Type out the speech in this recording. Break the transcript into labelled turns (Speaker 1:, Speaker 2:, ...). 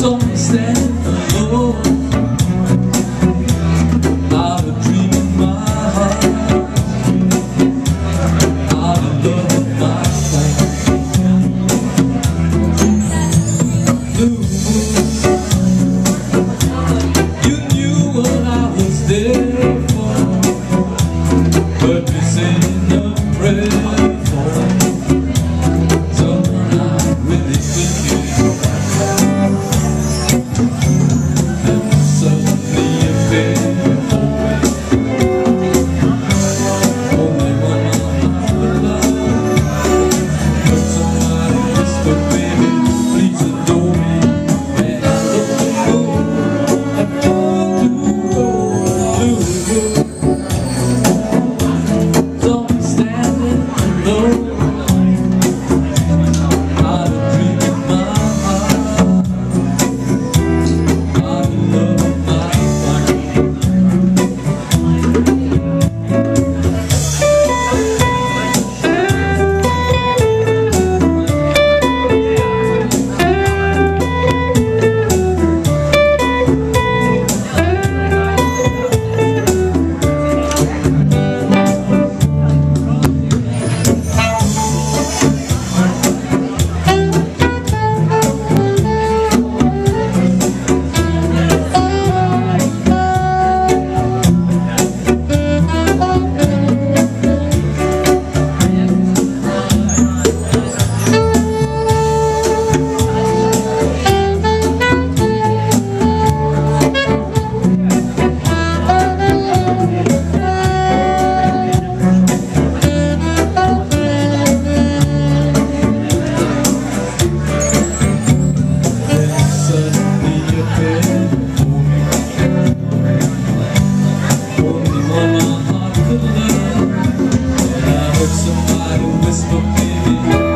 Speaker 1: songs that missing the friend